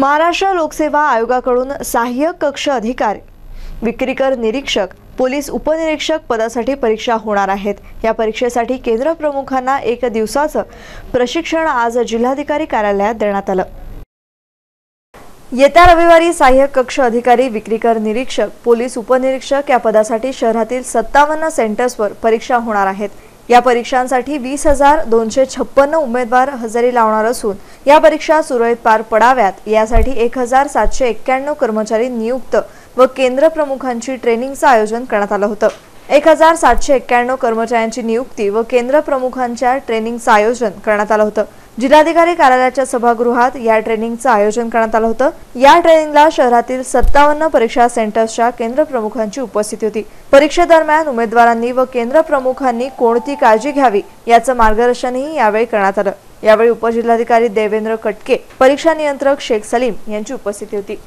महाराष्ट्र लोकसेवा आयोगाकडून सहाय्यक कक्ष अधिकारी विक्रीकर निरीक्षक पोलीस उपनिरीक्षक पदासाठी परीक्षा होणार आहेत. या परीक्षेसाठी केंद्र प्रमुखांना एक दिवसाचं प्रशिक्षण आज जिल्हाधिकारी कार्यालयात देण्यात आलं. येत्या रविवारी सहाय्यक कक्ष अधिकारी विक्रीकर निरीक्षक पोलीस उपनिरीक्षक या पदासाठी शहरातील सत्तावन्न सेंटर्सवर परीक्षा होणार आहेत. या परीक्षांसाठी वीस हजार दोनशे छप्पन्न उमेदवार हजेरी लावणार असून या परीक्षा सुरळीत पार पडाव्यात. यासाठी एक हजार सातशे एक्क्याण्णव कर्मचारी नियुक्त व केंद्र प्रमुखांची ट्रेनिंगचं आयोजन करण्यात आलं होतं. एक हजार सातशे एक्क्याण्णव कर्मचाऱ्यांची नियुक्ती व केंद्र प्रमुखांच्या ट्रेनिंगचं आयोजन करण्यात आलं होतं. जिल्हाधिकारी कार्यालयाच्या सभागृहात या ट्रेनिंगचं आयोजन करण्यात आलं होतं. या ट्रेनिंगला शहरातील सत्तावन्न परीक्षा सेंटर्सच्या केंद्र प्रमुखांची उपस्थिती होती. परीक्षेदरम्यान उमेदवारांनी व केंद्र प्रमुखांनी कोणती काळजी घ्यावी याचं मार्गदर्शनही यावेळी करण्यात आलं. यावेळी उपजिल्हाधिकारी देवेंद्र कटके परीक्षा नियंत्रक शेख सलीम यांची उपस्थिती होती.